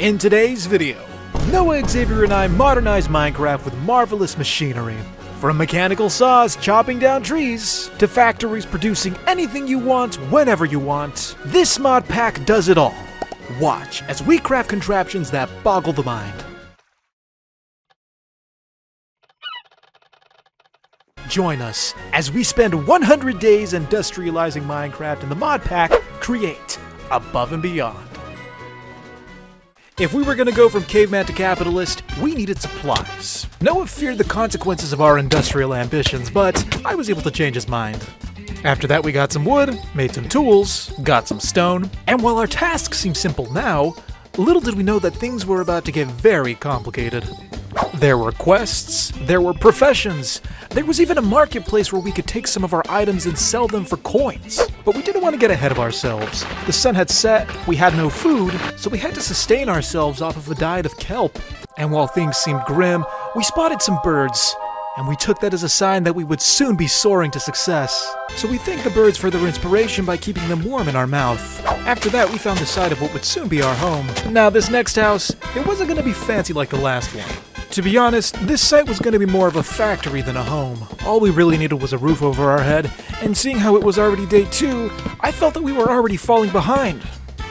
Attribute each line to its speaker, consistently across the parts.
Speaker 1: In today's video, Noah, Xavier, and I modernize Minecraft with marvelous machinery. From mechanical saws chopping down trees, to factories producing anything you want whenever you want, this mod pack does it all. Watch as we craft contraptions that boggle the mind. Join us as we spend 100 days industrializing Minecraft in the mod pack Create Above and Beyond. If we were gonna go from caveman to capitalist, we needed supplies. Noah feared the consequences of our industrial ambitions, but I was able to change his mind. After that, we got some wood, made some tools, got some stone, and while our task seems simple now, little did we know that things were about to get very complicated. There were quests, there were professions, there was even a marketplace where we could take some of our items and sell them for coins. But we didn't want to get ahead of ourselves. The sun had set, we had no food, so we had to sustain ourselves off of a diet of kelp. And while things seemed grim, we spotted some birds, and we took that as a sign that we would soon be soaring to success. So we thanked the birds for their inspiration by keeping them warm in our mouth. After that, we found the site of what would soon be our home. Now, this next house, it wasn't going to be fancy like the last one. To be honest, this site was going to be more of a factory than a home. All we really needed was a roof over our head, and seeing how it was already day two, I felt that we were already falling behind.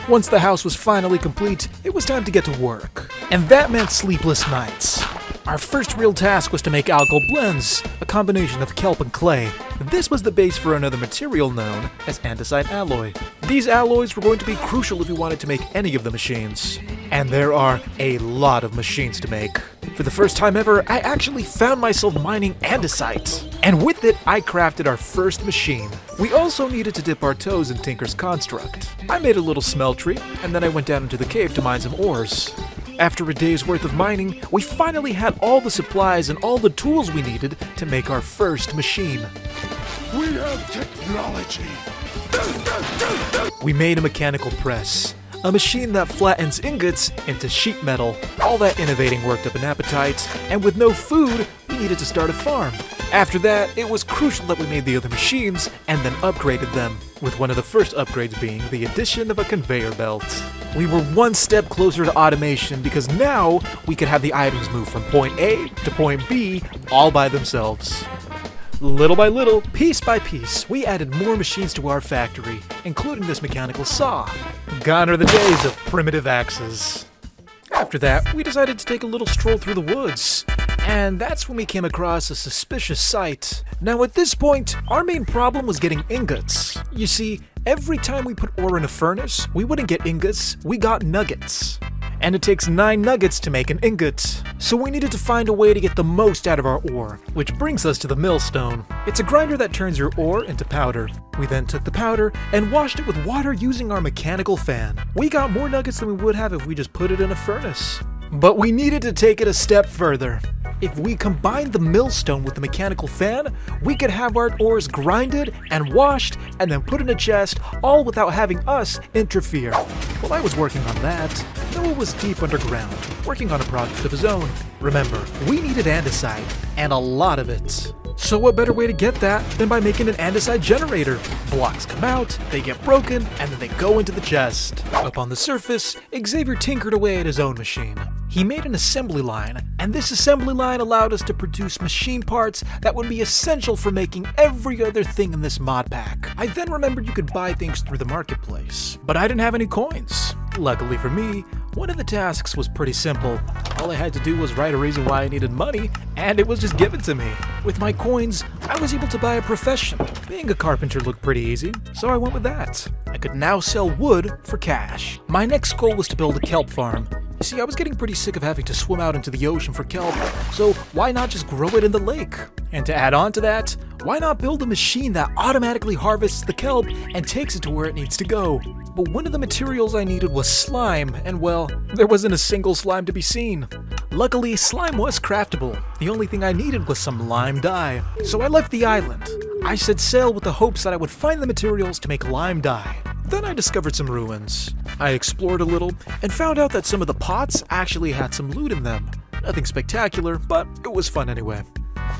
Speaker 1: Once the house was finally complete, it was time to get to work. And that meant sleepless nights. Our first real task was to make algal blends, a combination of kelp and clay. This was the base for another material known as andesite alloy. These alloys were going to be crucial if we wanted to make any of the machines. And there are a lot of machines to make. For the first time ever, I actually found myself mining andesite. And with it, I crafted our first machine. We also needed to dip our toes in Tinker's construct. I made a little smeltery, and then I went down into the cave to mine some ores. After a day's worth of mining, we finally had all the supplies and all the tools we needed to make our first machine.
Speaker 2: We have technology.
Speaker 1: We made a mechanical press, a machine that flattens ingots into sheet metal. All that innovating worked up an appetite, and with no food, we needed to start a farm. After that, it was crucial that we made the other machines and then upgraded them, with one of the first upgrades being the addition of a conveyor belt. We were one step closer to automation because now we could have the items move from point A to point B all by themselves. Little by little, piece by piece, we added more machines to our factory, including this mechanical saw. Gone are the days of primitive axes. After that, we decided to take a little stroll through the woods, and that's when we came across a suspicious sight. Now, at this point, our main problem was getting ingots. You see, every time we put ore in a furnace, we wouldn't get ingots, we got nuggets. And it takes 9 nuggets to make an ingot. So we needed to find a way to get the most out of our ore, which brings us to the millstone. It's a grinder that turns your ore into powder. We then took the powder and washed it with water using our mechanical fan. We got more nuggets than we would have if we just put it in a furnace. But we needed to take it a step further. If we combined the millstone with the mechanical fan, we could have our ores grinded and washed and then put in a chest, all without having us interfere. While I was working on that, Noah was deep underground, working on a project of his own. Remember, we needed andesite, and a lot of it. So what better way to get that than by making an andesite generator? Blocks come out, they get broken, and then they go into the chest. Up on the surface, Xavier tinkered away at his own machine. He made an assembly line, and this assembly line allowed us to produce machine parts that would be essential for making every other thing in this mod pack. I then remembered you could buy things through the marketplace, but I didn't have any coins. Luckily for me, one of the tasks was pretty simple. All I had to do was write a reason why I needed money, and it was just given to me. With my coins, I was able to buy a profession. Being a carpenter looked pretty easy, so I went with that. I could now sell wood for cash. My next goal was to build a kelp farm. You see, I was getting pretty sick of having to swim out into the ocean for kelp, so why not just grow it in the lake? And to add on to that, why not build a machine that automatically harvests the kelp and takes it to where it needs to go? But one of the materials I needed was slime, and well, there wasn't a single slime to be seen. Luckily, slime was craftable. The only thing I needed was some lime dye. So I left the island. I set sail with the hopes that I would find the materials to make lime dye. Then I discovered some ruins. I explored a little and found out that some of the pots actually had some loot in them. Nothing spectacular, but it was fun anyway.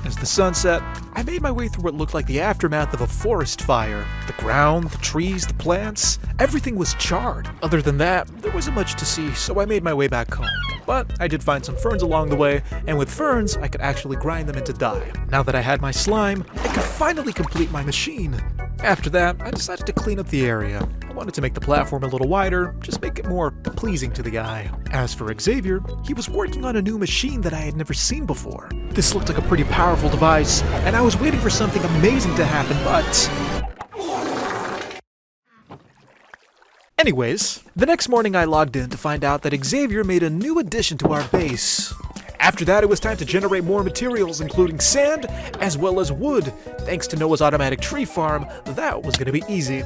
Speaker 1: As the sun set, I made my way through what looked like the aftermath of a forest fire. The ground, the trees, the plants, everything was charred. Other than that, there wasn't much to see, so I made my way back home. But I did find some ferns along the way, and with ferns, I could actually grind them into dye. Now that I had my slime, I could finally complete my machine. After that, I decided to clean up the area. I wanted to make the platform a little wider, just make it more pleasing to the eye. As for Xavier, he was working on a new machine that I had never seen before. This looked like a pretty powerful device, and I was waiting for something amazing to happen, but Anyways, the next morning I logged in to find out that Xavier made a new addition to our base. After that, it was time to generate more materials, including sand as well as wood. Thanks to Noah's automatic tree farm, that was going to be easy.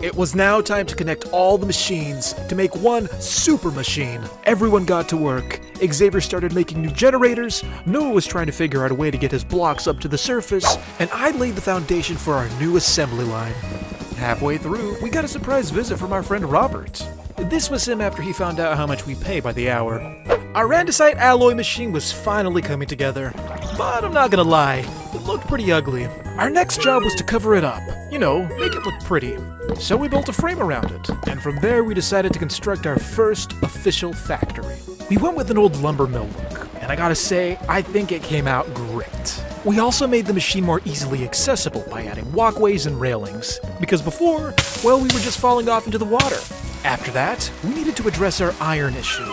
Speaker 1: It was now time to connect all the machines to make one super machine. Everyone got to work. Xavier started making new generators, Noah was trying to figure out a way to get his blocks up to the surface, and I laid the foundation for our new assembly line. Halfway through, we got a surprise visit from our friend Robert. This was him after he found out how much we pay by the hour. Our andesite alloy machine was finally coming together, but I'm not gonna lie, it looked pretty ugly. Our next job was to cover it up, you know, make it look pretty. So we built a frame around it, and from there we decided to construct our first official factory. We went with an old lumber mill look, and I gotta say, I think it came out great. We also made the machine more easily accessible by adding walkways and railings, because before, well, we were just falling off into the water. After that, we needed to address our iron issue.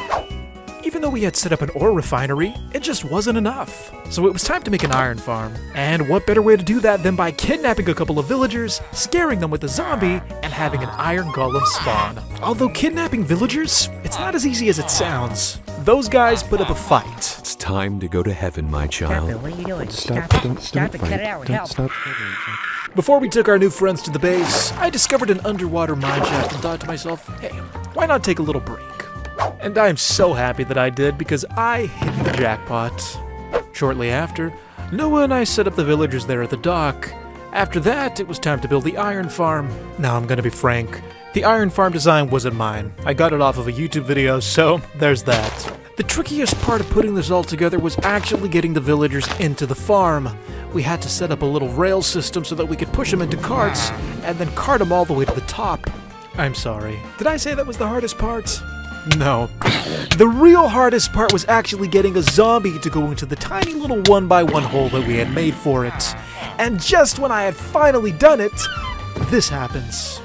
Speaker 1: Even though we had set up an ore refinery, it just wasn't enough. So it was time to make an iron farm. And what better way to do that than by kidnapping a couple of villagers, scaring them with a zombie, and having an iron golem spawn. Although kidnapping villagers, it's not as easy as it sounds. Those guys put up a fight.
Speaker 3: It's time to go to heaven, my
Speaker 4: Stop
Speaker 3: child.
Speaker 4: it, what are you doing?
Speaker 2: Stop,
Speaker 4: Stop,
Speaker 2: don't
Speaker 4: it,
Speaker 2: stop,
Speaker 4: stop it, cut it out, help.
Speaker 2: stop.
Speaker 1: Before we took our new friends to the base, I discovered an underwater mine shaft and thought to myself, hey, why not take a little break? And I am so happy that I did because I hit the jackpot. Shortly after, Noah and I set up the villagers there at the dock. After that, it was time to build the iron farm. Now, I'm gonna be frank. The iron farm design wasn't mine. I got it off of a YouTube video, so there's that. The trickiest part of putting this all together was actually getting the villagers into the farm. We had to set up a little rail system so that we could push them into carts and then cart them all the way to the top. I'm sorry. Did I say that was the hardest part? No. The real hardest part was actually getting a zombie to go into the tiny little one by one hole that we had made for it. And just when I had finally done it, this happens.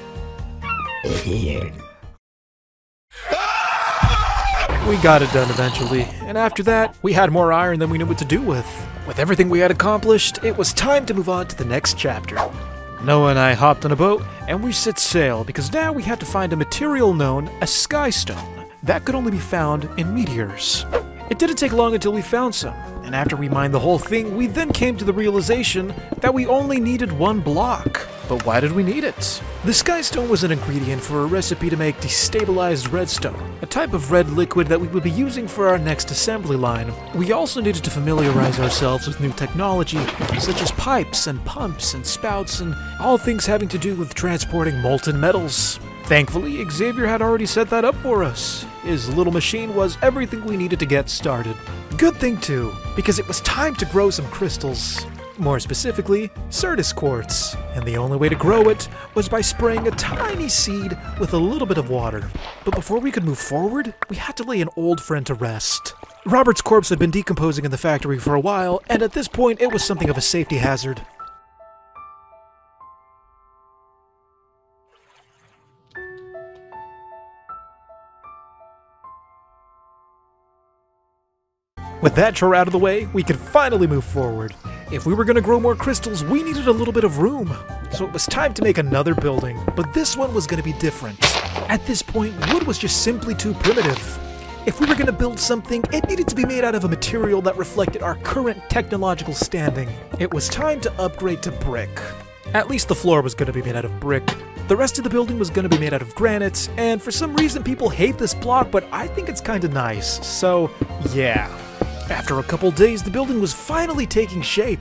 Speaker 1: We got it done eventually, and after that, we had more iron than we knew what to do with. With everything we had accomplished, it was time to move on to the next chapter. Noah and I hopped on a boat, and we set sail because now we had to find a material known as skystone that could only be found in meteors. It didn't take long until we found some, and after we mined the whole thing, we then came to the realization that we only needed one block. But why did we need it? The skystone was an ingredient for a recipe to make destabilized redstone, a type of red liquid that we would be using for our next assembly line. We also needed to familiarize ourselves with new technology, such as pipes and pumps and spouts and all things having to do with transporting molten metals. Thankfully, Xavier had already set that up for us. His little machine was everything we needed to get started. Good thing, too, because it was time to grow some crystals. More specifically, Certus quartz. And the only way to grow it was by spraying a tiny seed with a little bit of water. But before we could move forward, we had to lay an old friend to rest. Robert's corpse had been decomposing in the factory for a while, and at this point, it was something of a safety hazard. With that chore out of the way, we could finally move forward. If we were going to grow more crystals, we needed a little bit of room. So it was time to make another building, but this one was going to be different. At this point, wood was just simply too primitive. If we were going to build something, it needed to be made out of a material that reflected our current technological standing. It was time to upgrade to brick. At least the floor was going to be made out of brick. The rest of the building was going to be made out of granite, and for some reason people hate this block, but I think it's kind of nice. So, yeah. After a couple days, the building was finally taking shape.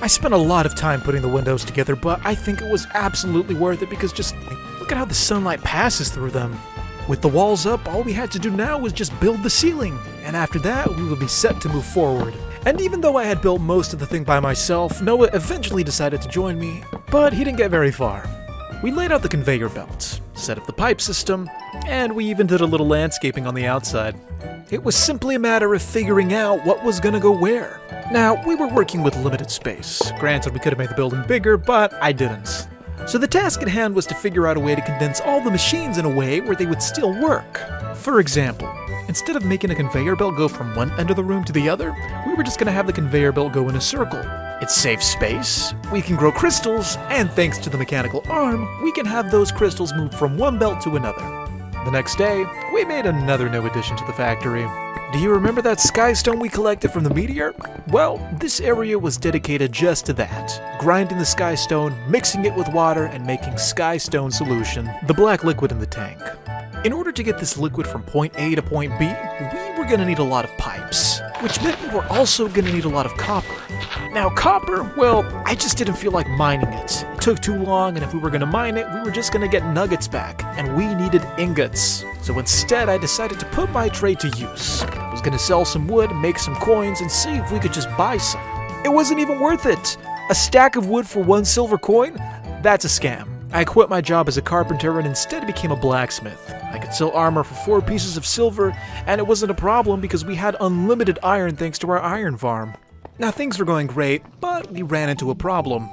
Speaker 1: I spent a lot of time putting the windows together, but I think it was absolutely worth it because just look at how the sunlight passes through them. With the walls up, all we had to do now was just build the ceiling, and after that, we would be set to move forward. And even though I had built most of the thing by myself, Noah eventually decided to join me, but he didn't get very far. We laid out the conveyor belt, set up the pipe system, and we even did a little landscaping on the outside. It was simply a matter of figuring out what was gonna go where. Now, we were working with limited space. Granted, we could have made the building bigger, but I didn't. So the task at hand was to figure out a way to condense all the machines in a way where they would still work. For example, instead of making a conveyor belt go from one end of the room to the other, we were just gonna have the conveyor belt go in a circle. It saves space, we can grow crystals, and thanks to the mechanical arm, we can have those crystals move from one belt to another. The next day, we made another new addition to the factory. Do you remember that sky stone we collected from the meteor? Well, this area was dedicated just to that. Grinding the sky stone, mixing it with water, and making sky stone solution, the black liquid in the tank. In order to get this liquid from point A to point B, we were gonna need a lot of pipes, which meant we were also gonna need a lot of copper. Now, copper, well, I just didn't feel like mining it. It took too long, and if we were gonna mine it, we were just gonna get nuggets back, and we needed ingots. So instead, I decided to put my trade to use. I was gonna sell some wood, make some coins, and see if we could just buy some. It wasn't even worth it! A stack of wood for one silver coin? That's a scam. I quit my job as a carpenter and instead became a blacksmith. I could sell armor for four pieces of silver, and it wasn't a problem because we had unlimited iron thanks to our iron farm. Now things were going great, but we ran into a problem.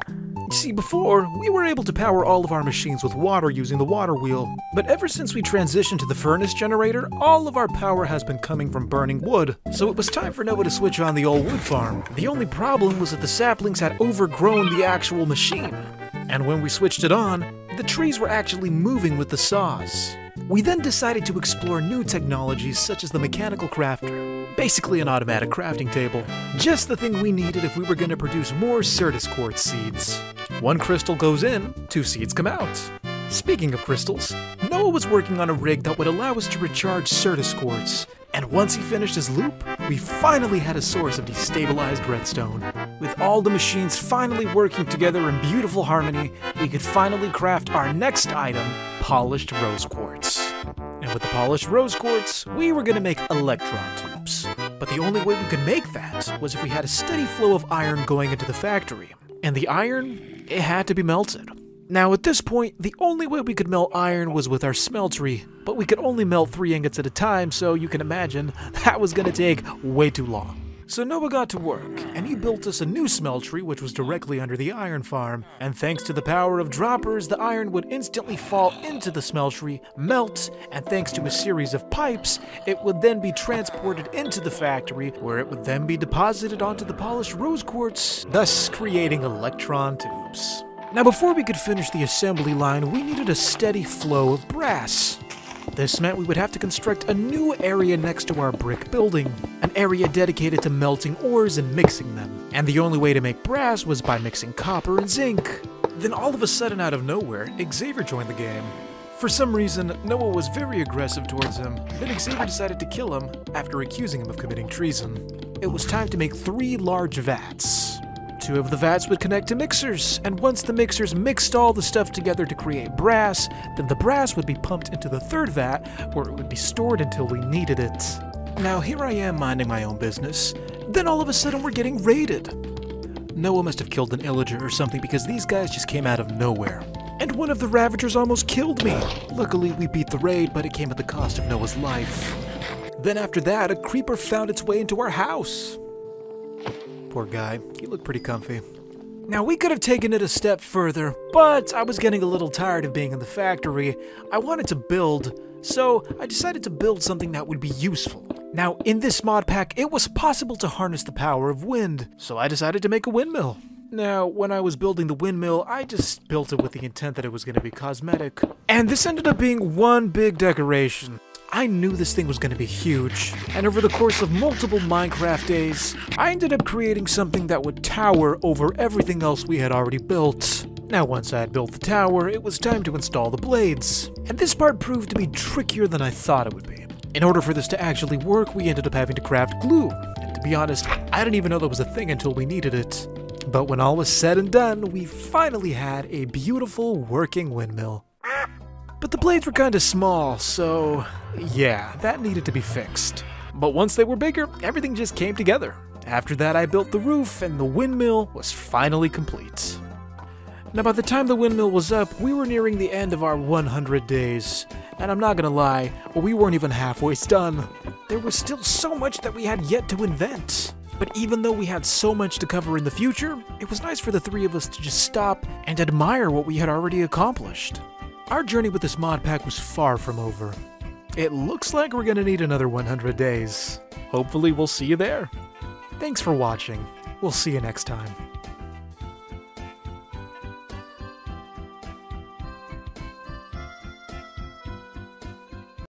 Speaker 1: See, before, we were able to power all of our machines with water using the water wheel. But ever since we transitioned to the furnace generator, all of our power has been coming from burning wood. So it was time for Noah to switch on the old wood farm. The only problem was that the saplings had overgrown the actual machine. And when we switched it on, the trees were actually moving with the saws. We then decided to explore new technologies such as the mechanical crafter, basically an automatic crafting table. Just the thing we needed if we were going to produce more Certus quartz seeds. One crystal goes in, two seeds come out. Speaking of crystals, Noah was working on a rig that would allow us to recharge Certus quartz, and once he finished his loop, we finally had a source of destabilized redstone. With all the machines finally working together in beautiful harmony, we could finally craft our next item, polished rose quartz. And with the polished rose quartz, we were gonna make electron. But the only way we could make that was if we had a steady flow of iron going into the factory. And the iron, it had to be melted. Now, at this point, the only way we could melt iron was with our smeltery, but we could only melt three ingots at a time, so you can imagine that was gonna take way too long. So Noah got to work, and he built us a new smeltery which was directly under the iron farm. And thanks to the power of droppers, the iron would instantly fall into the smeltery, melt, and thanks to a series of pipes, it would then be transported into the factory, where it would then be deposited onto the polished rose quartz, thus creating electron tubes. Now, before we could finish the assembly line, we needed a steady flow of brass. This meant we would have to construct a new area next to our brick building, an area dedicated to melting ores and mixing them. And the only way to make brass was by mixing copper and zinc. Then all of a sudden, out of nowhere, Xavier joined the game. For some reason, Noah was very aggressive towards him, then Xavier decided to kill him after accusing him of committing treason. It was time to make three large vats. Two of the vats would connect to mixers, and once the mixers mixed all the stuff together to create brass, then the brass would be pumped into the third vat, where it would be stored until we needed it. Now here I am minding my own business, then all of a sudden we're getting raided. Noah must have killed an illager or something because these guys just came out of nowhere. And one of the Ravagers almost killed me. Luckily, we beat the raid, but it came at the cost of Noah's life. Then after that, a creeper found its way into our house. Poor guy, he looked pretty comfy. Now, we could have taken it a step further, but I was getting a little tired of being in the factory. I wanted to build, so I decided to build something that would be useful. Now, in this mod pack, it was possible to harness the power of wind, so I decided to make a windmill. Now, when I was building the windmill, I just built it with the intent that it was going to be cosmetic. And this ended up being one big decoration. I knew this thing was going to be huge, and over the course of multiple Minecraft days, I ended up creating something that would tower over everything else we had already built. Now, once I had built the tower, it was time to install the blades, and this part proved to be trickier than I thought it would be. In order for this to actually work, we ended up having to craft glue, and to be honest, I didn't even know that was a thing until we needed it. But when all was said and done, we finally had a beautiful working windmill. But the blades were kinda small, so yeah, that needed to be fixed. But once they were bigger, everything just came together. After that, I built the roof, and the windmill was finally complete. Now, by the time the windmill was up, we were nearing the end of our 100 days. And I'm not gonna lie, we weren't even halfway done. There was still so much that we had yet to invent. But even though we had so much to cover in the future, it was nice for the three of us to just stop and admire what we had already accomplished. Our journey with this mod pack was far from over. It looks like we're gonna need another 100 days. Hopefully, we'll see you there. Thanks for watching. We'll see you next time.